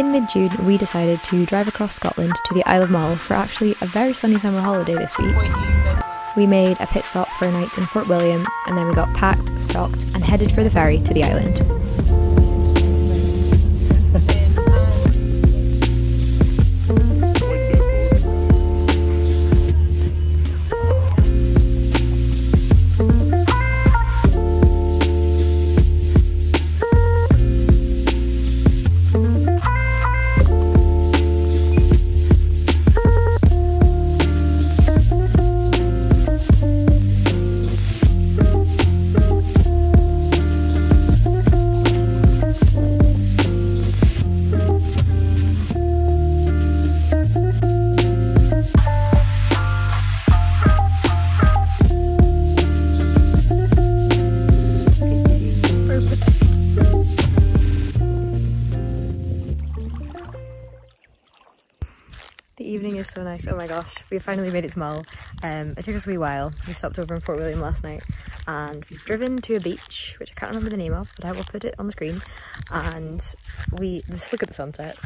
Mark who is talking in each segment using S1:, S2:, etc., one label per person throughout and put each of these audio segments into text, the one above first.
S1: In mid June, we decided to drive across Scotland to the Isle of Mull for actually a very sunny summer holiday this week. We made a pit stop for a night in Fort William and then we got packed, stocked, and headed for the ferry to the island. The evening is so nice. Oh my gosh, we finally made it to Mull. Um, it took us a wee while. We stopped over in Fort William last night and we've driven to a beach, which I can't remember the name of, but I will put it on the screen. And we, just look at the sunset.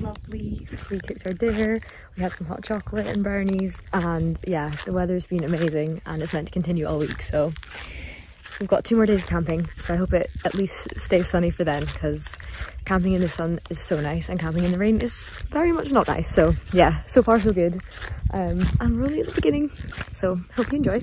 S1: Lovely. We cooked our dinner, we had some hot chocolate and brownies, and yeah, the weather's been amazing and it's meant to continue all week. So we've got two more days of camping, so I hope it at least stays sunny for then because camping in the sun is so nice and camping in the rain is very much not nice. So yeah, so far so good. Um, and we're only at the beginning, so hope you enjoy.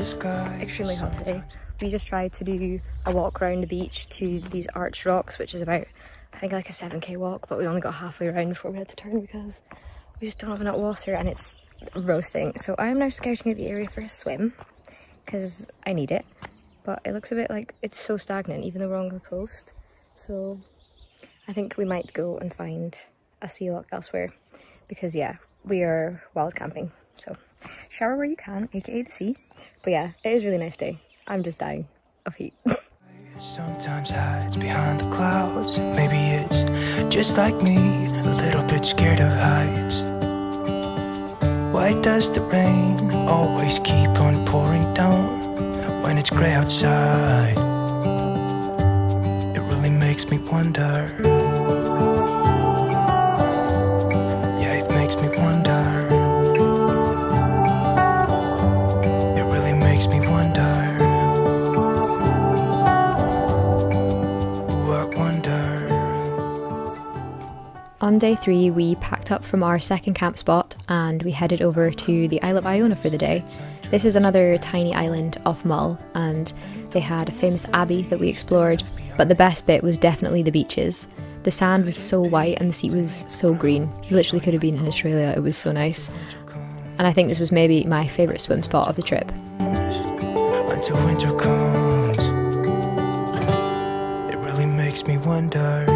S1: Is extremely hot today. We just tried to do a walk around the beach to these arched rocks, which is about, I think, like a 7k walk, but we only got halfway around before we had to turn because we just don't have enough water and it's roasting. So I am now scouting out the area for a swim because I need it. But it looks a bit like it's so stagnant, even though we're on the coast. So I think we might go and find a sea lock elsewhere because, yeah, we are wild camping. So shower where you can, aka the sea. But yeah, it is a really nice day. I'm just dying of heat.
S2: Sometimes hides behind the clouds. Maybe it's just like me, a little bit scared of heights. Why does the rain always keep on pouring down when it's grey outside? It really makes me wonder.
S1: Day three, we packed up from our second camp spot and we headed over to the Isle of Iona for the day. This is another tiny island off Mull, and they had a famous abbey that we explored, but the best bit was definitely the beaches. The sand was so white and the sea was so green. You literally could have been in Australia, it was so nice. And I think this was maybe my favourite swim spot of the trip.
S2: until winter comes. It really makes me wonder.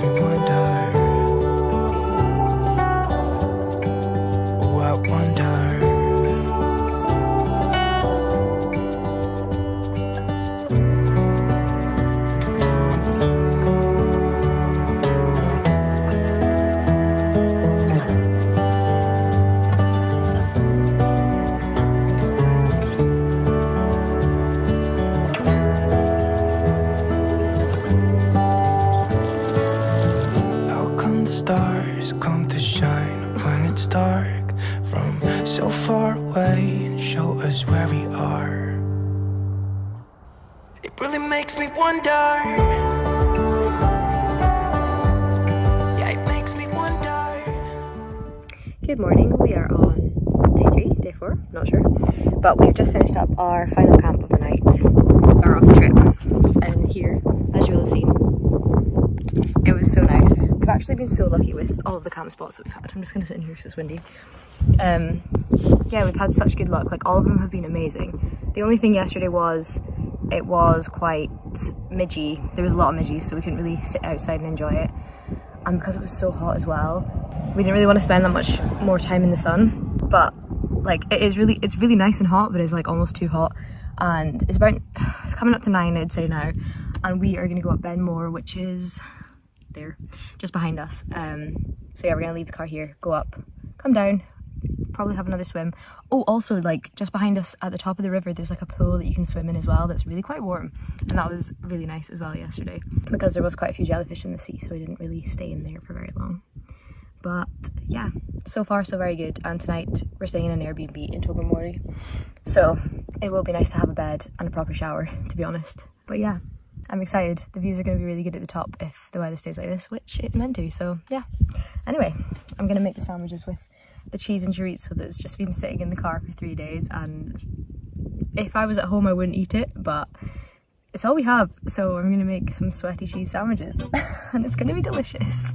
S2: Really really makes me wonder. Yeah, it makes me wonder.
S1: Good morning, we are on day three, day four, not sure. But we've just finished up our final camp of the night, or of the trip. And here, as you will have seen. It was so nice. We've actually been so lucky with all of the camp spots that we've had. I'm just going to sit in here because it's windy. Um, yeah, we've had such good luck. Like all of them have been amazing. The only thing yesterday was it was quite midgy. There was a lot of midges, so we couldn't really sit outside and enjoy it. And because it was so hot as well, we didn't really want to spend that much more time in the sun. But like it is really, it's really nice and hot, but it's like almost too hot. And it's about, it's coming up to nine, I'd say now. And we are going to go up Ben More, which is there, just behind us. Um, so yeah, we're going to leave the car here, go up, come down, probably have another swim. Oh, also like just behind us at the top of the river, there's like a pool that you can swim in as well. That's really quite warm. And that was really nice as well yesterday because there was quite a few jellyfish in the sea. So we didn't really stay in there for very long. But yeah, so far so very good. And tonight we're staying in an Airbnb in Tobermory. So it will be nice to have a bed and a proper shower, to be honest. But yeah, I'm excited. The views are going to be really good at the top if the weather stays like this, which it's meant to. So yeah. Anyway, I'm going to make the sandwiches with the cheese and chorizo that's just been sitting in the car for three days and if I was at home I wouldn't eat it but it's all we have. So I'm gonna make some sweaty cheese sandwiches and it's gonna be delicious.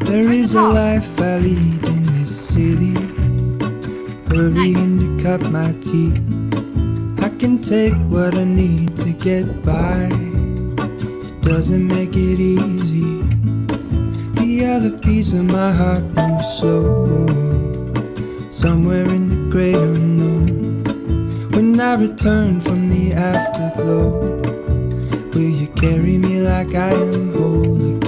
S2: There is a life I lead in this city Hurrying to cut my teeth can take what I need to get by. It doesn't make it easy. The other piece of my heart moves slow. Somewhere in the great unknown. When I return from the afterglow, will you carry me like I am whole again?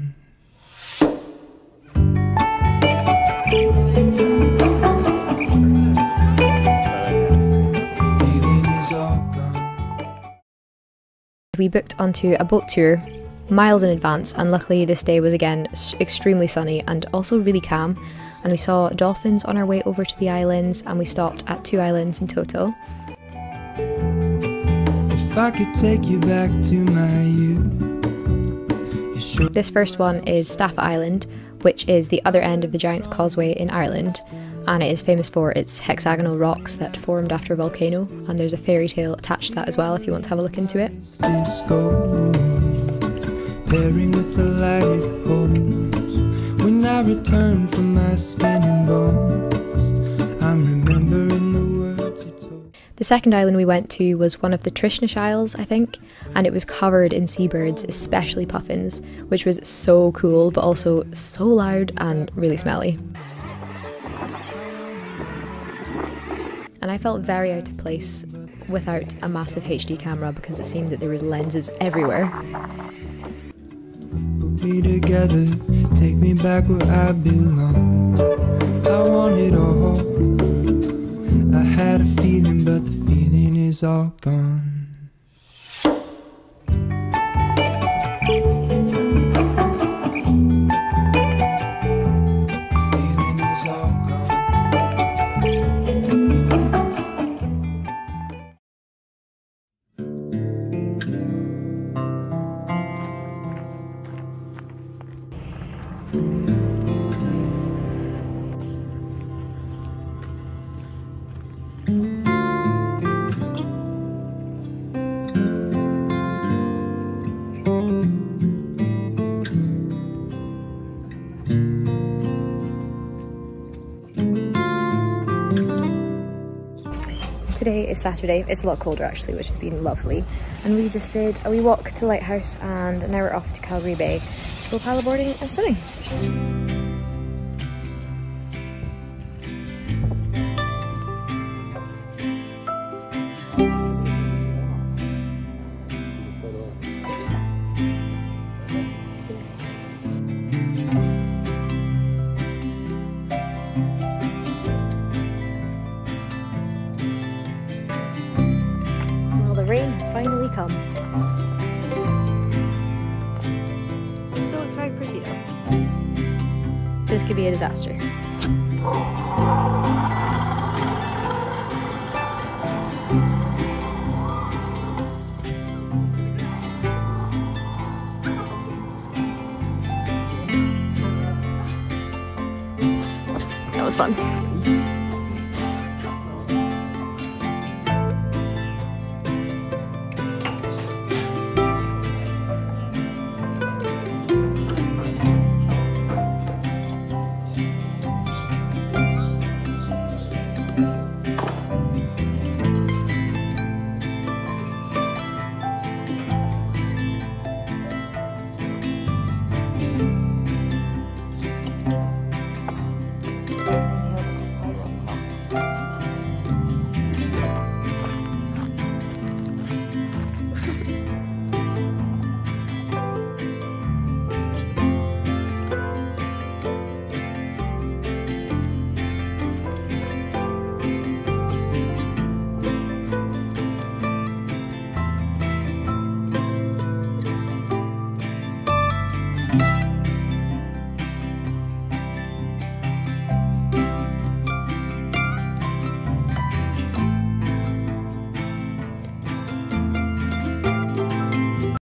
S1: We booked onto a boat tour miles in advance and luckily this day was again extremely sunny and also really calm and we saw dolphins on our way over to the islands and we stopped at two islands in total. This first one is Staffa Island, which is the other end of the Giant's Causeway in Ireland, and it is famous for its hexagonal rocks that formed after a volcano and there's a fairy tale attached to that as well if you want to have a look into it. When I return from my skin and The second island we went to was one of the Treshnish Isles, I think, and it was covered in seabirds, especially puffins, which was so cool but also so loud and really smelly. and I felt very out of place without a massive HD camera because it seemed that there were lenses everywhere. Put me together, take me back where I belong. I want it all. I had a is all gone. Is Saturday. It's a lot colder actually, which has been lovely. And we just did a wee walk to lighthouse and now we're off to Calgary Bay to go paddleboarding and swimming. Be a disaster. That was fun.